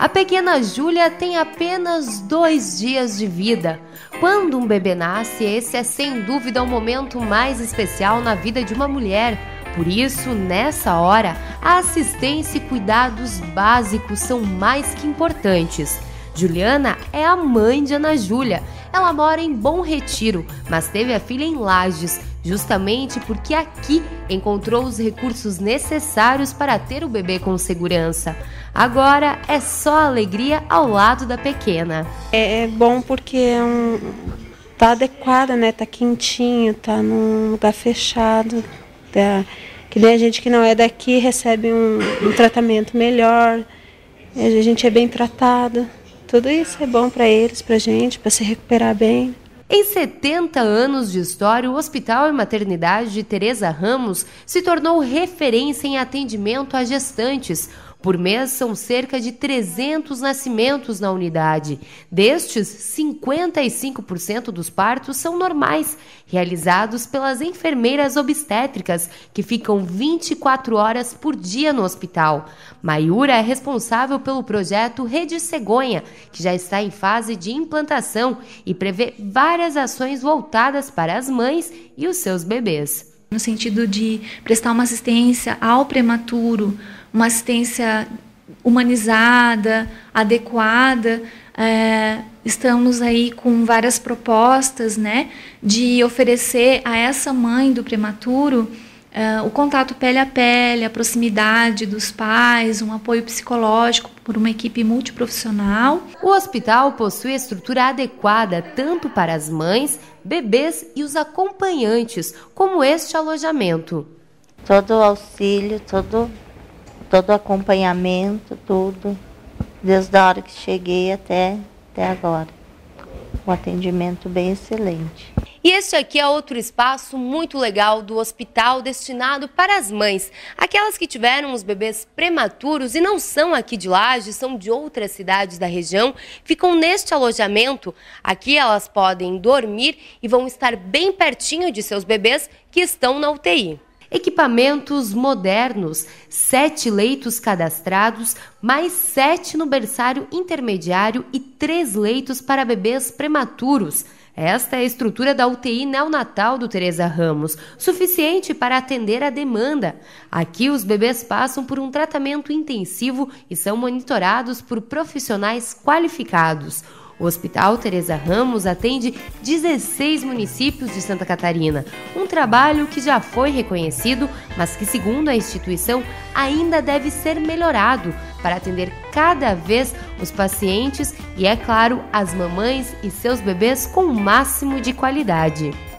A pequena Júlia tem apenas dois dias de vida. Quando um bebê nasce, esse é sem dúvida o momento mais especial na vida de uma mulher. Por isso, nessa hora, a assistência e cuidados básicos são mais que importantes. Juliana é a mãe de Ana Júlia. Ela mora em Bom Retiro, mas teve a filha em Lages, justamente porque aqui encontrou os recursos necessários para ter o bebê com segurança. Agora é só alegria ao lado da pequena. É, é bom porque é um, tá adequada, né? Tá quentinho, tá num lugar fechado. Tá, que nem a gente que não é daqui recebe um, um tratamento melhor. A gente é bem tratado. Tudo isso é bom para eles, para gente, para se recuperar bem. Em 70 anos de história, o Hospital e Maternidade de Teresa Ramos se tornou referência em atendimento a gestantes. Por mês são cerca de 300 nascimentos na unidade. Destes, 55% dos partos são normais, realizados pelas enfermeiras obstétricas, que ficam 24 horas por dia no hospital. Maiura é responsável pelo projeto Rede Cegonha, que já está em fase de implantação e prevê várias ações voltadas para as mães e os seus bebês. No sentido de prestar uma assistência ao prematuro, uma assistência humanizada, adequada. É, estamos aí com várias propostas, né, de oferecer a essa mãe do prematuro é, o contato pele a pele, a proximidade dos pais, um apoio psicológico por uma equipe multiprofissional. O hospital possui estrutura adequada tanto para as mães, bebês e os acompanhantes, como este alojamento. Todo o auxílio, todo todo o acompanhamento, tudo, desde a hora que cheguei até, até agora. Um atendimento bem excelente. E este aqui é outro espaço muito legal do hospital destinado para as mães, aquelas que tiveram os bebês prematuros e não são aqui de Laje, são de outras cidades da região, ficam neste alojamento. Aqui elas podem dormir e vão estar bem pertinho de seus bebês que estão na UTI equipamentos modernos, sete leitos cadastrados, mais sete no berçário intermediário e três leitos para bebês prematuros. Esta é a estrutura da UTI neonatal do Teresa Ramos, suficiente para atender a demanda. Aqui os bebês passam por um tratamento intensivo e são monitorados por profissionais qualificados. O Hospital Teresa Ramos atende 16 municípios de Santa Catarina, um trabalho que já foi reconhecido, mas que, segundo a instituição, ainda deve ser melhorado para atender cada vez os pacientes e, é claro, as mamães e seus bebês com o máximo de qualidade.